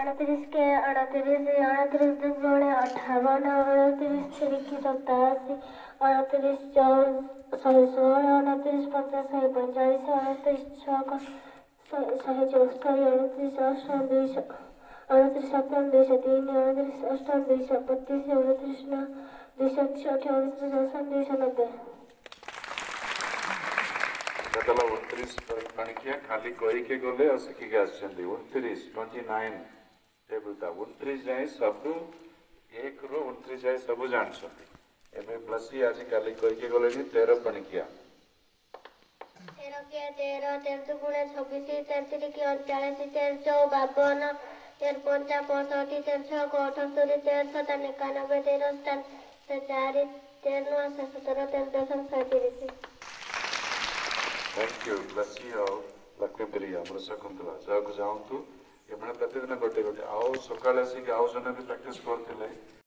अड़तीस के अड़तीस अड़तीस दस जोड़े अट्ठावन अड़तीस छिड़की सत्तासी अड़तीस सही सोलह अड़तीस पचास सही पैंतालीस अड़तीस छः सही चौहत्तर अड़तीस अष्टम बीस अड़तीस सत्तम बीस तीन अड़तीस अष्टम बीस बत्तीस अड़तीस नौ बीस छठ अड़तीस अष्टम बीस नब्बे ସେତେବେଳେ ଉଣତିରିଶ ପାଣି କିଏ ଖାଲି କହିକି ଗଲେ ଆସିକି ଆସିଛନ୍ତି ଉଣତିରିଶ ଟ୍ୱେଣ୍ଟି ନାଇନ୍ દેવતા ઓગણત્રીસ જાય સબુ એક રુ ઓગણત્રીસ જાય સબુ જાણશંતિ એમે પ્લસી આજે કાલે કહીકે ગલેની તેર પણ ક્યા તેર ક્યા તેર તેર દુ ગુણે છવ્વીસ તેર ત્રીકી અડચાળીસ તેર ચૌ બાવન તેર પંચા પંચોતી તેર છ અઠસ્તરી તેર સત્તર એકાનબે તેર સત્તર તેર ચારી તેર નવ સત્તર તેર દસમ સૈંત્રીસ thank you bless you Lakshmipriya Amrit Shakuntala જાઓ જાઓ તું ಯಮಣ ಪ್ರತಿದಿನ ಗೊತ್ತಿರುತ್ತೆ ಅವ್ರು ಸುಕ್ಕಾಲಸಿಗೆ ಅವ್ರು ಜನಕ್ಕೆ ಪ್ರಾಕ್ಟೀಸ್ ಕೊಡ್ತಿಲ್ಲ